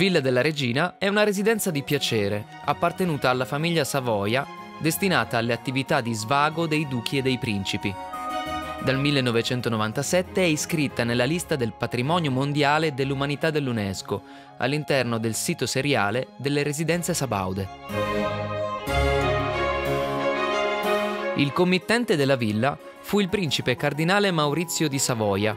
Villa della Regina è una residenza di piacere, appartenuta alla famiglia Savoia, destinata alle attività di svago dei duchi e dei principi. Dal 1997 è iscritta nella lista del patrimonio mondiale dell'umanità dell'UNESCO, all'interno del sito seriale delle residenze Sabaude. Il committente della villa fu il principe cardinale Maurizio di Savoia,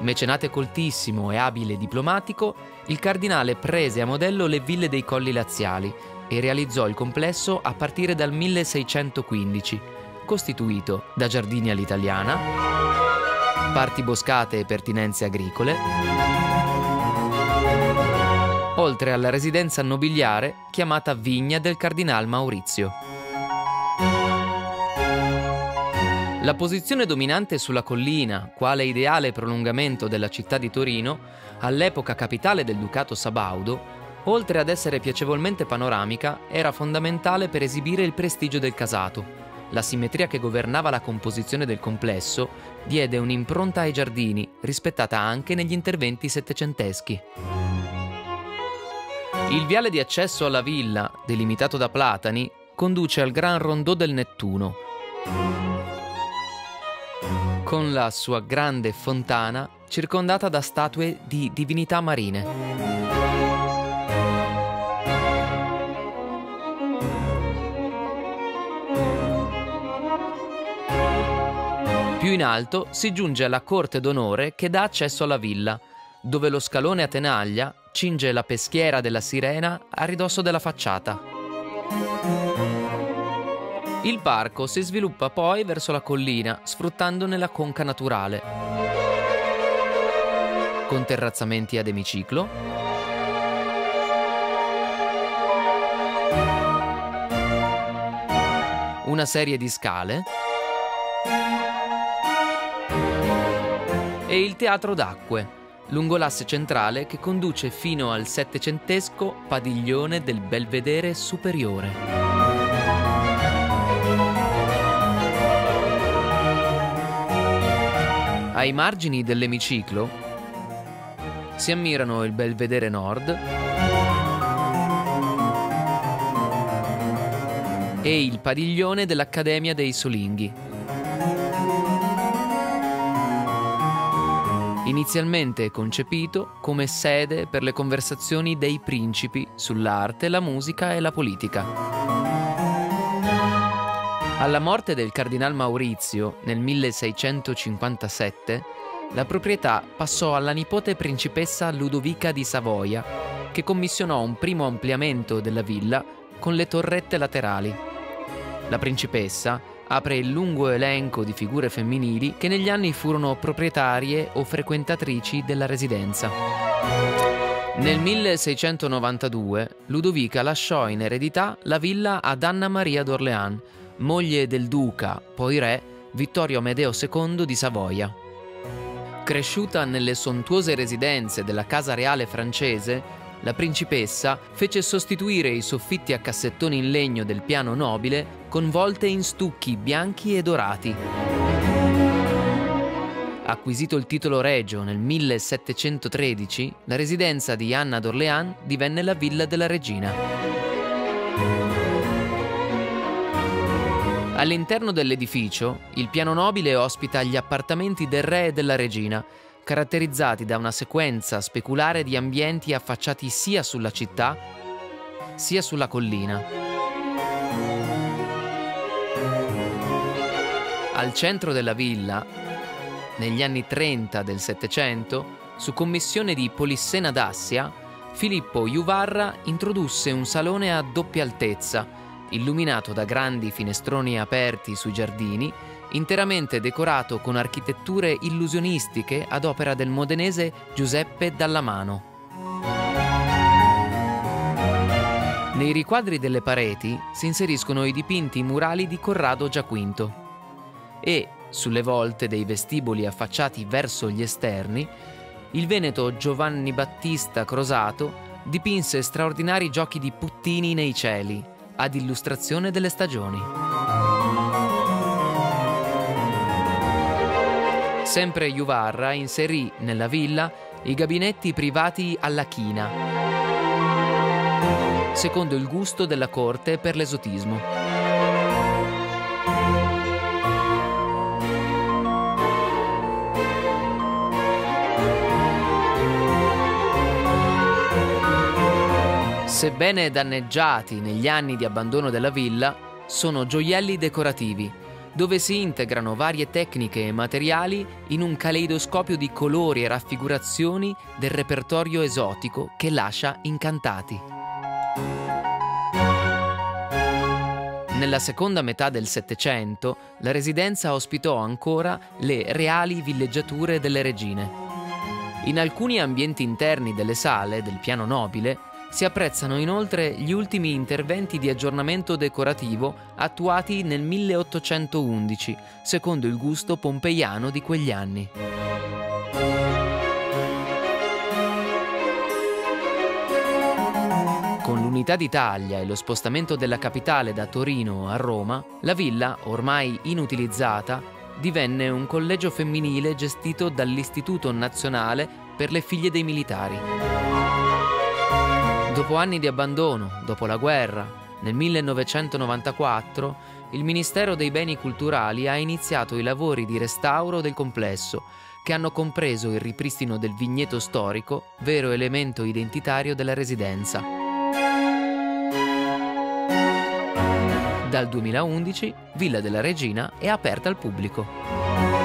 Mecenate coltissimo e abile diplomatico, il cardinale prese a modello le ville dei colli laziali e realizzò il complesso a partire dal 1615, costituito da giardini all'italiana, parti boscate e pertinenze agricole, oltre alla residenza nobiliare chiamata Vigna del Cardinal Maurizio. La posizione dominante sulla collina, quale ideale prolungamento della città di Torino, all'epoca capitale del Ducato Sabaudo, oltre ad essere piacevolmente panoramica, era fondamentale per esibire il prestigio del casato. La simmetria che governava la composizione del complesso diede un'impronta ai giardini, rispettata anche negli interventi settecenteschi. Il viale di accesso alla villa, delimitato da platani, conduce al Gran Rondò del Nettuno, con la sua grande fontana circondata da statue di divinità marine. Più in alto si giunge alla corte d'onore che dà accesso alla villa, dove lo scalone a tenaglia cinge la peschiera della sirena a ridosso della facciata. Il parco si sviluppa poi verso la collina, sfruttandone la conca naturale. Con terrazzamenti ad emiciclo, una serie di scale e il teatro d'acque, lungo l'asse centrale che conduce fino al settecentesco padiglione del Belvedere Superiore. Ai margini dell'emiciclo si ammirano il Belvedere Nord e il padiglione dell'Accademia dei Solinghi. Inizialmente concepito come sede per le conversazioni dei principi sull'arte, la musica e la politica. Alla morte del cardinal Maurizio nel 1657, la proprietà passò alla nipote principessa Ludovica di Savoia, che commissionò un primo ampliamento della villa con le torrette laterali. La principessa apre il lungo elenco di figure femminili che negli anni furono proprietarie o frequentatrici della residenza. Nel 1692 Ludovica lasciò in eredità la villa ad Anna Maria d'Orléans, moglie del duca, poi re, Vittorio Amedeo II di Savoia. Cresciuta nelle sontuose residenze della casa reale francese, la principessa fece sostituire i soffitti a cassettoni in legno del piano nobile con volte in stucchi bianchi e dorati. Acquisito il titolo regio nel 1713, la residenza di Anna d'Orléans divenne la villa della regina. All'interno dell'edificio, il piano nobile ospita gli appartamenti del re e della regina, caratterizzati da una sequenza speculare di ambienti affacciati sia sulla città sia sulla collina. Al centro della villa, negli anni 30 del Settecento, su commissione di Polissena d'Assia, Filippo Juvarra introdusse un salone a doppia altezza illuminato da grandi finestroni aperti sui giardini, interamente decorato con architetture illusionistiche ad opera del modenese Giuseppe Dallamano. Nei riquadri delle pareti si inseriscono i dipinti murali di Corrado Giaquinto e, sulle volte dei vestiboli affacciati verso gli esterni, il veneto Giovanni Battista Crosato dipinse straordinari giochi di puttini nei cieli, ad illustrazione delle stagioni. Sempre Juvarra inserì nella villa i gabinetti privati alla china secondo il gusto della corte per l'esotismo. Sebbene danneggiati negli anni di abbandono della villa, sono gioielli decorativi, dove si integrano varie tecniche e materiali in un caleidoscopio di colori e raffigurazioni del repertorio esotico che lascia incantati. Nella seconda metà del Settecento la residenza ospitò ancora le reali villeggiature delle regine. In alcuni ambienti interni delle sale del piano nobile si apprezzano inoltre gli ultimi interventi di aggiornamento decorativo attuati nel 1811, secondo il gusto pompeiano di quegli anni. Con l'unità d'Italia e lo spostamento della capitale da Torino a Roma, la villa, ormai inutilizzata, divenne un collegio femminile gestito dall'Istituto Nazionale per le figlie dei militari. Dopo anni di abbandono, dopo la guerra, nel 1994, il Ministero dei Beni Culturali ha iniziato i lavori di restauro del complesso, che hanno compreso il ripristino del vigneto storico, vero elemento identitario della residenza. Dal 2011 Villa della Regina è aperta al pubblico.